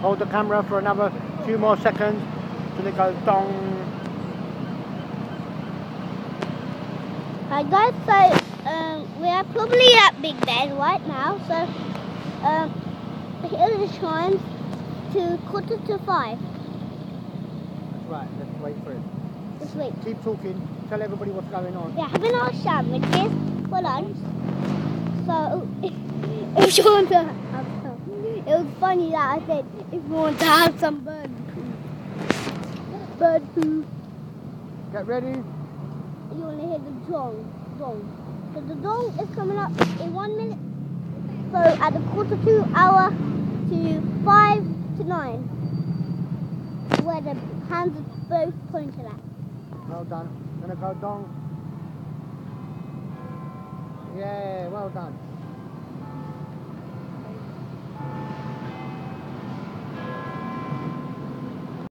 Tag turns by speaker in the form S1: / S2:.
S1: hold the camera for another few more seconds till it goes dong.
S2: Hi guys, so um, we are probably at Big Ben right now, so um, here the chimes to quarter to five.
S1: Right, let's wait for it.
S2: Just wait.
S1: Keep talking. Tell everybody what's going on.
S2: We're having our sandwiches for lunch. So if you want to have some, it was funny that I said if you want to have some bird poo. Bird poo.
S1: Get ready.
S2: You want to hear the dong, dong. So the dong is coming up in one minute. So at the quarter to hour to five to nine, where the hands are both pointed at.
S1: Well done. Gonna go dong. Yeah, well done.